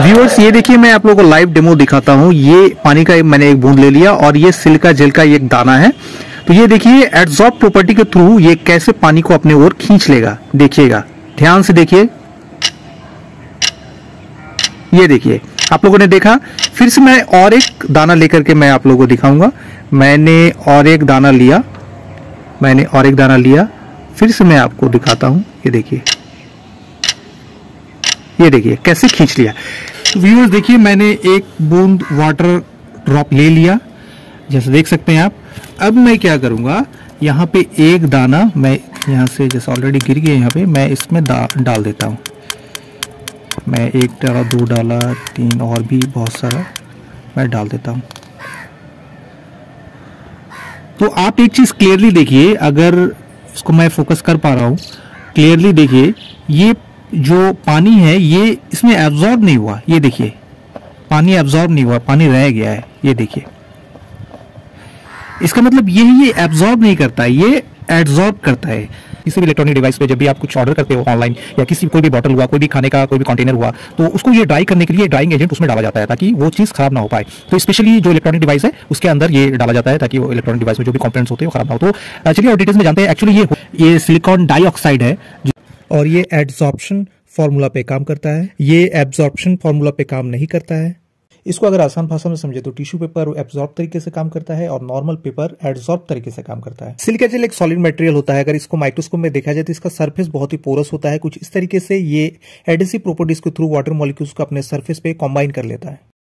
Viewers ये देखिए, मैं आप लोगों को लाइव डेमो दिखाता हूँ। ये पानी का मैंने एक बूंद ले लिया और ये सिल्का जेल का एक दाना है। तो ये देखिए एड्सॉर्ब प्रॉपर्टी के थ्रू ये कैसे पानी को अपने ओर खींच लेगा? देखिएगा। ध्यान से देखिए। ये देखिए, आप लोगों ने देखा? फिर से मैं और एक दाना लेकर के मैं आप लोगों को दिखाऊँगा। मैंने और एक दाना लिया। मैंने और एक दाना लिया। फिर से मैं आपको दिखाता हूँ। ये देखिए। ये देखिए, कैसे खींच लिया। व्यूअर्स देखिए, मैंने एक बूंद वाटर ड्रॉप ले लिया। जैसे देख सकते हैं आप। अब मैं क्या करूँगा, यहाँ पे एक दाना मैं यहाँ से जैसे ऑलरेडी गिर गया यहाँ पे, मैं इसमें डाल देता हूँ। मैं एक डाला, दो डाला, तीन और भी बहुत सारा मैं डाल देता हूँ। तो आप एक चीज़ क्लियरली देखिए, अगर इसको मैं फोकस कर पा रहा हूँ क्लियरली देखिए, ये जो पानी है, ये इसमें एब्जॉर्ब नहीं हुआ। ये देखिए, पानी एब्जॉर्ब नहीं हुआ, पानी रह गया है। ये देखिए। इसका मतलब ये ये एब्जॉर्ब नहीं करता, ये एब्जॉर्ब करता है। किसी भी इलेक्ट्रॉनिक डिवाइस पे जब भी आप कुछ ऑर्डर करते हो ऑनलाइन या किसी कोई भी बॉटल हुआ, कोई भी खाने का, कोई भी कंटेनर हुआ तो उसको ये ड्राई करने के लिए ड्राइंग एजेंट उसमें डाला जाता है, ताकि वो चीज़ खराब ना हो पाए। तो स्पेशली जो इलेक्ट्रॉनिक डिवाइस है, उसके अंदर ये डाला जाता है, ताकि वो इलेक्ट्रॉनिक डिवाइस में जो भी कॉम्पोनेंट्स होते हैं खराब ना हो। तो चलिए और डिटेल्स में जानते हैं एक्चुअली ये ये सिलिकॉन डाइऑक्साइड है और ये एड्सॉर्प्शन फॉर्मूला पे काम करता है। ये एब्जॉर्प्शन फॉर्मूला पे काम नहीं करता है। इसको अगर आसान भाषा में समझे तो टिश्यू पेपर एब्जॉर्ब तरीके से काम करता है और नॉर्मल पेपर एड्सॉर्ब तरीके से काम करता है। सिलिका जेल एक सॉलिड मटेरियल होता है। अगर इसको माइक्रोस्कोप में देखा जाए तो इसका सरफेस बहुत ही पोरस होता है। कुछ इस तरीके से ये एडेसिव प्रॉपर्टीज़ के थ्रू वाटर मॉलिक्यूल्स को अपने सरफेस पे कॉम्बाइन कर लेता है।